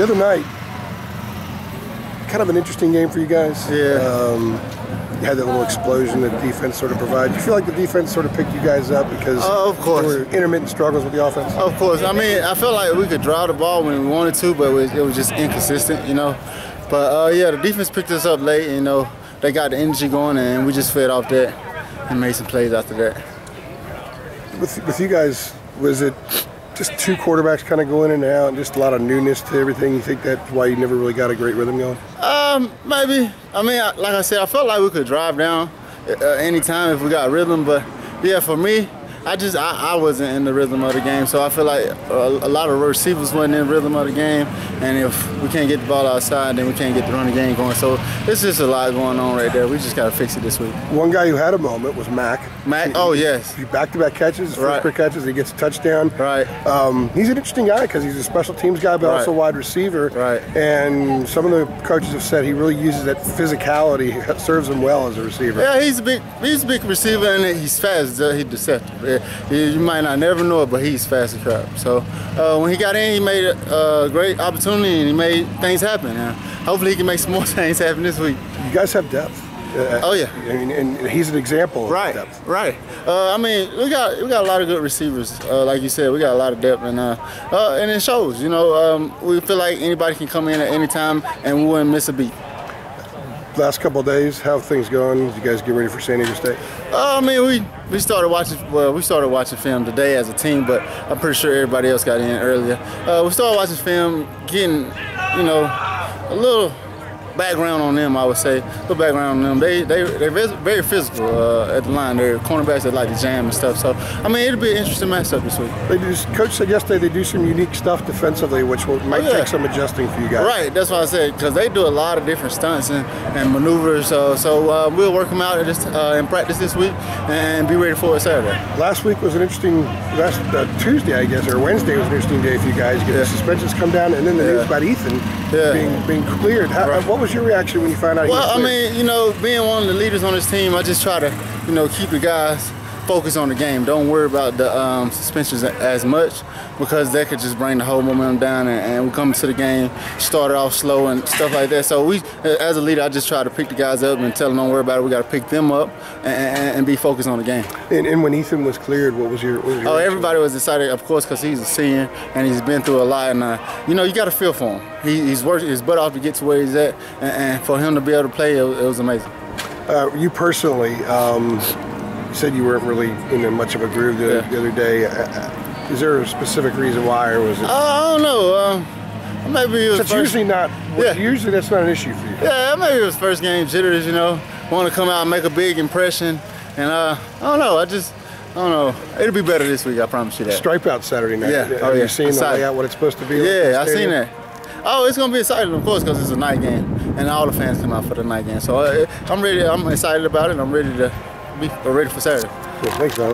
The other night, kind of an interesting game for you guys. Yeah. Um, you had that little explosion that the defense sort of provided. You feel like the defense sort of picked you guys up because Uh, of course. there were intermittent struggles with the offense. Of course. I mean, I felt like we could draw the ball when we wanted to, but it was, it was just inconsistent, you know. But uh, yeah, the defense picked us up late. You know, they got the energy going, and we just fed off that and made some plays after that. With, with you guys, was it just two quarterbacks kind of going in and out and just a lot of newness to everything? You think that's why you never really got a great rhythm going? Um, maybe. I mean, like I said, I felt like we could drive down uh, anytime if we got rhythm. But yeah, for me, I just I, I wasn't in the rhythm of the game, so I feel like a, a lot of receivers wasn't in the rhythm of the game. And if we can't get the ball outside, then we can't get the running game going. So it's just a lot going on right there. We just gotta fix it this week. One guy who had a moment was Mack. Mack, oh yes, He back-to-back catches, first Right. catches, he gets a touchdown. right. Um, he's an interesting guy because he's a special teams guy, but Right. also a wide receiver. Right. And some of the coaches have said he really uses that physicality, it serves him well as a receiver. Yeah, he's a big he's a big receiver and he's fast. uh, He's deceptive. You might not never know it, but he's fast as crap. So uh, when he got in, he made a, a great opportunity and he made things happen. And hopefully he can make some more things happen this week. You guys have depth. Uh, Oh, yeah. I mean, and he's an example of Right, depth. right. Uh, I mean, we got we got a lot of good receivers. Uh, like you said, we got a lot of depth, and uh, uh, and it shows. You know, um, we feel like anybody can come in at any time, and we wouldn't miss a beat. Last couple days, how things going? Did you guys get ready for San Diego State? Uh, I mean, we we started watching. Well, we started watching film today as a team, but I'm pretty sure everybody else got in earlier. Uh, we started watching film, getting, you know, a little background on them. I would say, a little background on them. They they they're very physical uh, at the line. They're cornerbacks that like to jam and stuff. So I mean, it'll be an interesting matchup this week. They do, Coach said yesterday they do some unique stuff defensively, which will, might Oh, yeah. take some adjusting for you guys. Right, that's what I said, because they do a lot of different stunts and, and maneuvers. Uh, so uh, we'll work them out in, this, uh, in practice this week and be ready for it Saturday. Last week was an interesting, last uh, Tuesday, I guess, or Wednesday was an interesting day for you guys. Get Yeah. the suspensions come down, and then the news about Ethan Yeah. being being cleared. How, Right. What was your reaction when you found out? Well, was I mean, you know, being one of the leaders on this team, I just try to, you know, keep the guys focused on the game. Don't worry about the um, suspensions as much because that could just bring the whole momentum down and, and we come to the game, start it off slow and stuff like that. So we, as a leader, I just try to pick the guys up and tell them don't worry about it. We got to pick them up and, and, and be focused on the game. and, and when Ethan was cleared, what was your? What was your Oh, everybody was excited, of course, because he's a senior and he's been through a lot. And uh, you know, you got to feel for him. He, he's worked his butt off to get to where he's at, and, and for him to be able to play, it, it was amazing. Uh, you personally, um, you said you weren't really in much of a groove the, Yeah. the other day. Uh, uh, is there a specific reason why, or was it? Uh, I don't know. Um, maybe it was That's first, usually not. Yeah. Usually that's not an issue for you. Yeah, maybe it was first game jitters. You know, want to come out and make a big impression, and uh, I don't know. I just, I don't know. It'll be better this week. I promise you that. Stripe out Saturday night. Yeah. Have Oh, you yeah. seen the layout? What it's supposed to be? Yeah, the I seen that. Oh, it's gonna be exciting, of course, because it's a night game, and all the fans come out for the night game. So uh, I'm ready. I'm excited about it. I'm ready to be ready for Saturday. Thanks, man.